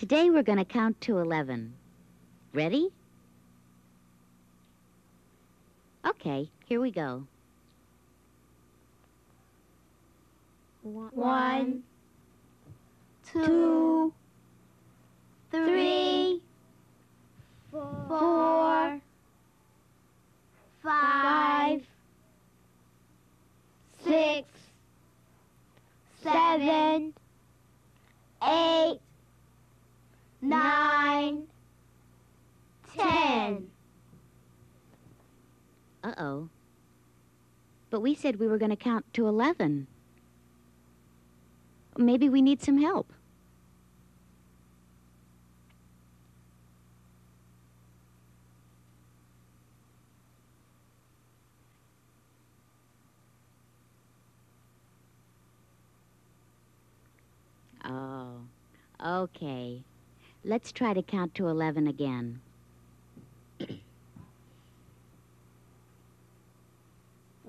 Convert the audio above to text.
Today we're going to count to 11. Ready? Okay, here we go. One, two, three, four, five, six, seven, eight, Uh-oh. But we said we were going to count to 11. Maybe we need some help. Oh, okay. Let's try to count to 11 again.